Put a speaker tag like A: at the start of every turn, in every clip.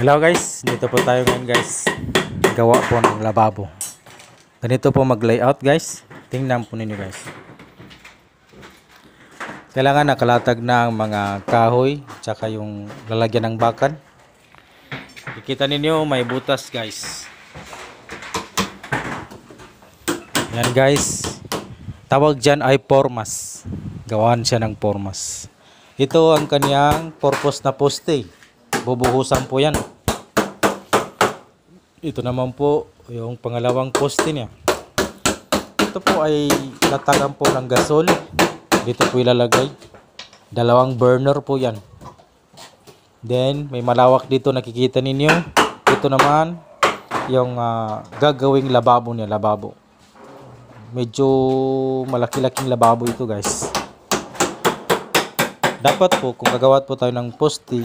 A: Hello guys, dito po tayo ngayon guys. Gawa po ng lababo. Ganito po mag-layout guys. Tingnan po ninyo guys. Kailangan nakalatag na ang mga kahoy tsaka yung lalagyan ng bakal. Kikita ninyo may butas guys. Yan guys. Tawag dyan ay formas. Gawaan siya ng formas. Ito ang kaniyang purpose na poste. Bubuhusan po yan. Ito naman po yung pangalawang poste niya. Ito po ay latagan po ng gasol. Dito po ilalagay. Dalawang burner po yan. Then may malawak dito nakikita ninyo. Ito naman yung ah, gagawing lababo niya, lababo. Medyo malaki-laking lababo ito guys. Dapat po kung gagawa po tayo ng poste,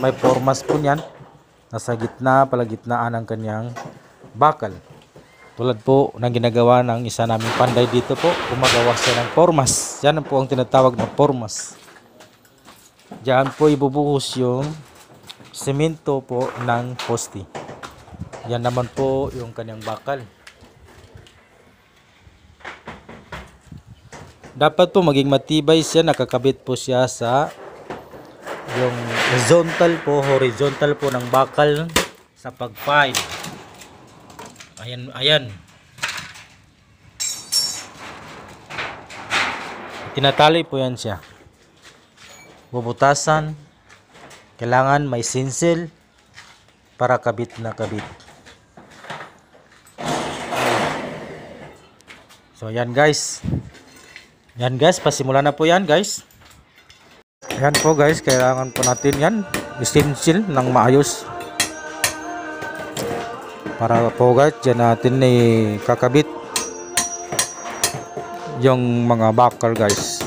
A: may formas po niyan. Nasa gitna, palagitnaan ng kanyang bakal. Tulad po ng ginagawa ng isa naming panday dito po, gumagawa siya ng formas. Yan po ang tinatawag na formas. Diyan po ibubuhos yung semento po ng poste. Yan naman po yung kanyang bakal. Dapat po maging matibay siya, nakakabit po siya sa yung horizontal po, horizontal po ng bakal sa pag-file. Ayan, ayan. Tinatali po yan siya. Bubutasan. Kailangan may sinsil para kabit na kabit. So yan guys. Yan guys, pasimula na po yan guys. Yan po guys, kailangan po natin yan. Stencil ng maayos. Para po guys, dyan natin ni kakabit yung mga bakal guys.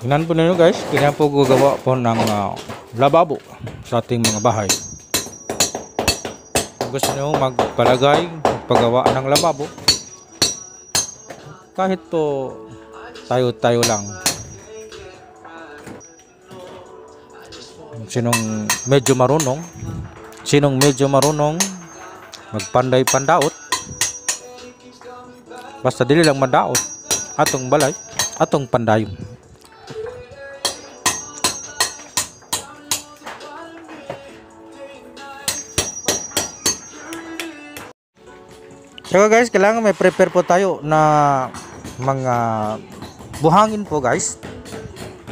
A: Tingnan po ninyo guys, ganyan po gagawa po ng ah, lababo sa ating mga bahay. Kung gusto nyo magpalagay, magpagawa ng lababo, kahit po tayo-tayo lang. Sinong medyo marunong, sinong medyo marunong magpanday pandaot, basta dili lang madaot, atong balay, atong pandayon. So guys, kailangan may prepare po tayo na mga buhangin po guys.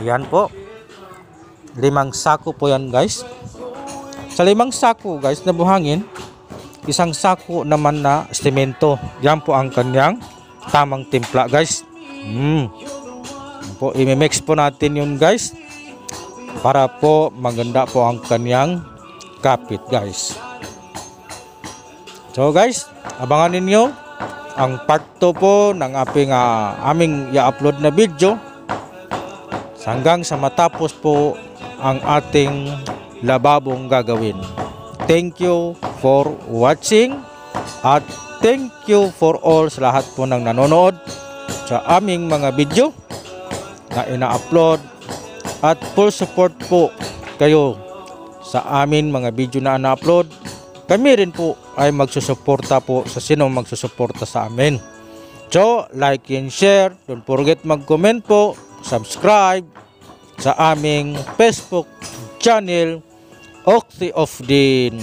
A: Ayan po. Limang sako po yan guys. Sa limang sako guys na buhangin, isang sako naman na semento. Yan po ang kanyang tamang timpla guys. Mm. Yan po, i-mix po natin yun guys. Para po maganda po ang kanyang kapit guys. So guys, abangan ninyo ang part 2 po ng aping, ah, aming i-upload na video hanggang sa matapos po ang ating lababong gagawin. Thank you for watching at thank you for all sa lahat po ng nanonood sa aming mga video na ina-upload at full support po kayo sa amin mga video na na-upload kami rin po ay magsusuporta po sa sino magsusuporta sa amin. So, like and share. Don't forget mag-comment po. Subscribe sa aming Facebook channel Octi of Din.